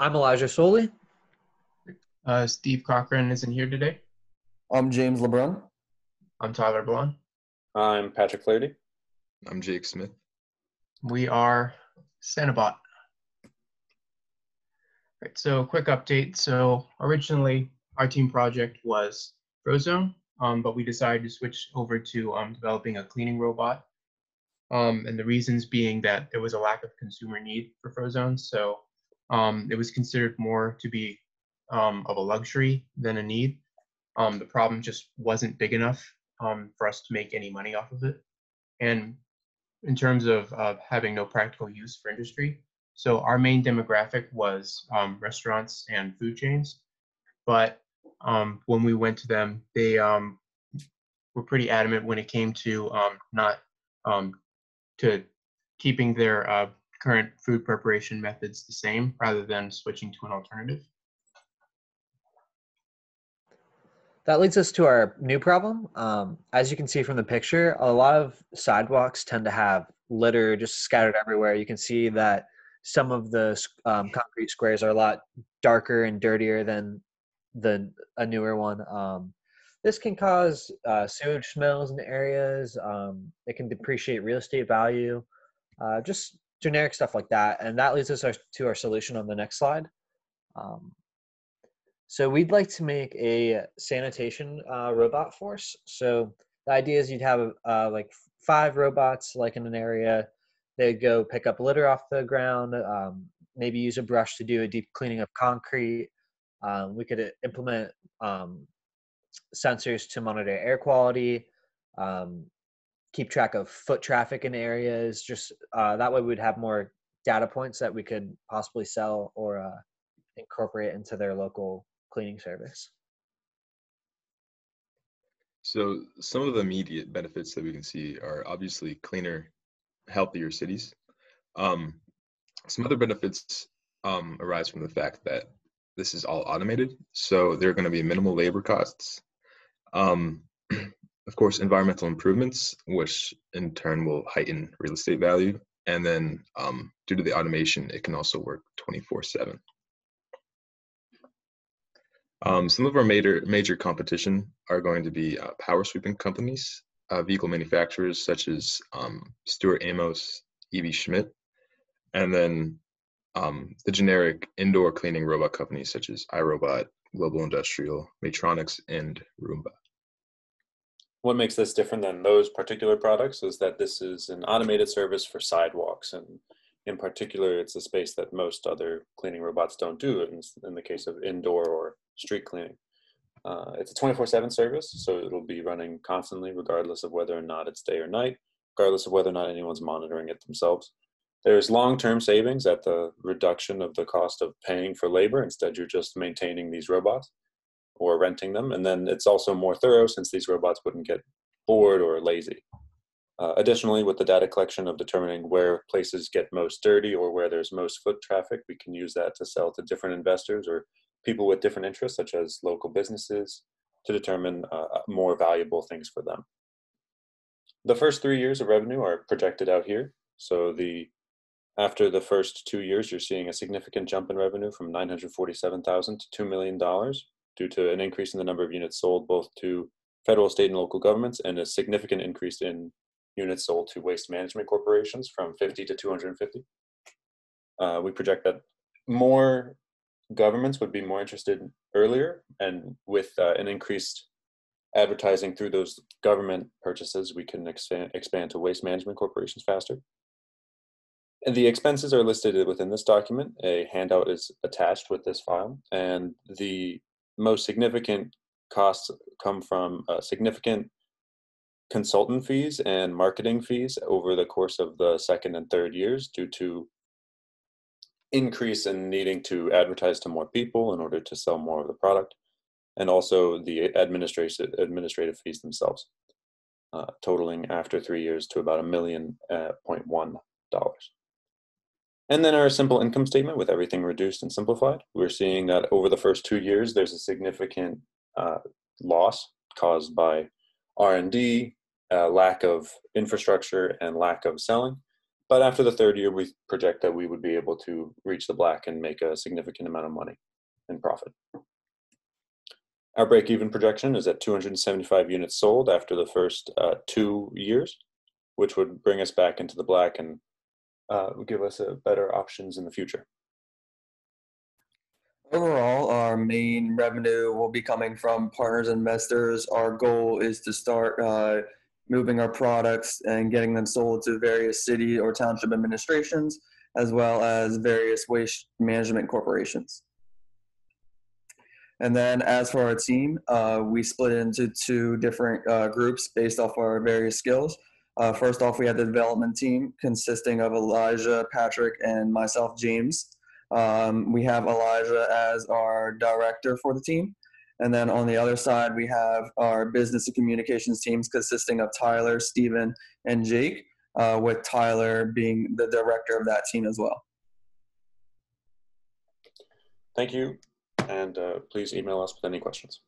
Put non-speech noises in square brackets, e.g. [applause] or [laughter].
I'm Elijah Soley. Uh, Steve Cochran isn't here today. I'm James LeBrun. I'm Tyler Blon. I'm Patrick Flaherty. I'm Jake Smith. We are SaniBot. Right, so quick update. So originally our team project was Frozone, um, but we decided to switch over to um, developing a cleaning robot. Um, and the reasons being that there was a lack of consumer need for Frozone. So um, it was considered more to be um, of a luxury than a need. Um, the problem just wasn't big enough um, for us to make any money off of it. And in terms of uh, having no practical use for industry, so our main demographic was um, restaurants and food chains. But um, when we went to them, they were pretty adamant when it came to not to keeping their uh, current food preparation methods the same rather than switching to an alternative. That leads us to our new problem. Um, as you can see from the picture, a lot of sidewalks tend to have litter just scattered everywhere. You can see that some of the um, concrete squares are a lot darker and dirtier than the a newer one. Um, this can cause uh, sewage smells in areas. Um, it can depreciate real estate value. Uh, just generic stuff like that. And that leads us our, to our solution on the next slide. Um, so we'd like to make a sanitation uh, robot force. So the idea is you'd have uh, like five robots like in an area. They'd go pick up litter off the ground, um, maybe use a brush to do a deep cleaning of concrete. Um, we could uh, implement um, sensors to monitor air quality, um, keep track of foot traffic in areas. Just uh, that way, we'd have more data points that we could possibly sell or uh, incorporate into their local cleaning service. So some of the immediate benefits that we can see are obviously cleaner, healthier cities. Um, some other benefits um, arise from the fact that this is all automated, so there are going to be minimal labor costs. Um, [clears throat] of course, environmental improvements, which in turn will heighten real estate value. And then um, due to the automation, it can also work 24 7. Um, some of our major major competition are going to be uh, power sweeping companies, uh, vehicle manufacturers such as um, Stewart Amos, Aebi Schmidt, and then um, the generic indoor cleaning robot companies such as iRobot, Global Industrial, Maytronics, and Roomba. What makes this different than those particular products is that this is an automated service for sidewalks and in particular, it's a space that most other cleaning robots don't do in, in the case of indoor or street cleaning. Uh, it's a 24-7 service, so it'll be running constantly regardless of whether or not it's day or night, regardless of whether or not anyone's monitoring it themselves. There's long-term savings at the reduction of the cost of paying for labor. Instead, you're just maintaining these robots or renting them. And then it's also more thorough since these robots wouldn't get bored or lazy. Uh, additionally, with the data collection of determining where places get most dirty or where there's most foot traffic, we can use that to sell to different investors or people with different interests, such as local businesses, to determine uh, more valuable things for them. The first three years of revenue are projected out here. So the after the first two years, you're seeing a significant jump in revenue from 947,000 to $2 million due to an increase in the number of units sold both to federal, state, and local governments and a significant increase in units sold to waste management corporations from 50 to 250. Uh, we project that more governments would be more interested earlier and with uh, an increased advertising through those government purchases, we can expand, expand to waste management corporations faster. And the expenses are listed within this document. A handout is attached with this file, and the most significant costs come from significant consultant fees and marketing fees over the course of the second and third years due to increase in needing to advertise to more people in order to sell more of the product and also the administrative administrative fees themselves uh, totaling after three years to about a million point point one dollars and then our simple income statement with everything reduced and simplified we're seeing that over the first two years there's a significant uh, loss caused by r&d uh, lack of infrastructure and lack of selling. but after the third year, we project that we would be able to reach the black and make a significant amount of money in profit. Our break-even projection is at 275 units sold after the first uh, two years, which would bring us back into the black and uh, give us better options in the future. Overall, our main revenue will be coming from partners and investors. Our goal is to start uh, moving our products and getting them sold to various city or township administrations, as well as various waste management corporations. And then, as for our team, uh, we split into two different uh, groups based off our various skills. Uh, first off, we had the development team consisting of Elijah, Patrick, and myself, James. Um, we have Elijah as our director for the team. And then on the other side, we have our business and communications teams consisting of Tyler, Stephen, and Jake, uh, with Tyler being the director of that team as well. Thank you, and uh, please email us with any questions.